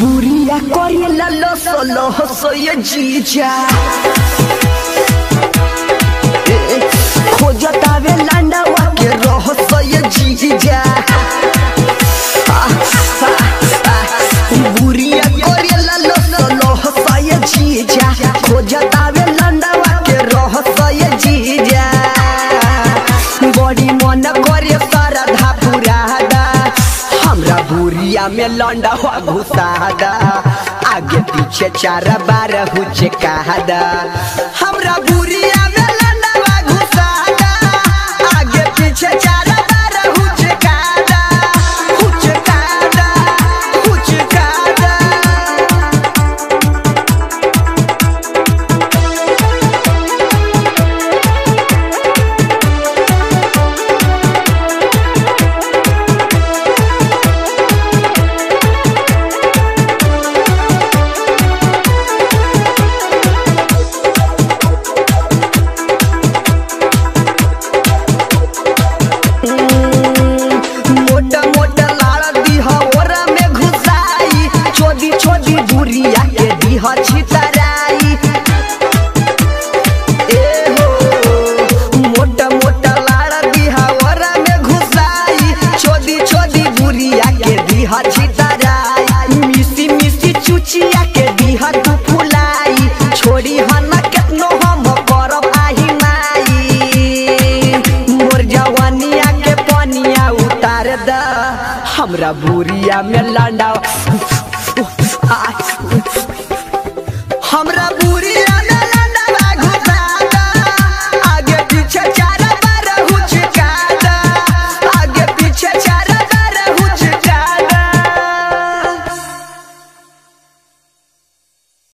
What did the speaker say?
बुरी बुरिया करेला लस लहस ये जीजा ए, खोजतावे लांडावा के रहस ये जीजा आ, आ, आ, बुरिया करेला लस लहस ये जीजा खोजतावे हमरा बुरिया में लंडा हुआ घुसादा आगे पीछे चार बार हुचे कहदा हमरा बुरिया छोदी बुरिया के दीहा छितराई। ए हो मोटा मोटा लाड़ा दीहा ओरा में घुसाई। छोदी छोदी बुरिया के दीहा छितराई। मिसी मिसी चुचिया के दीहा तू फुलाई छोड़ी हना केतनो हम करब आही माई मोर जवानिया के पनिया उतार द। हमरा बुरिया में लंडा।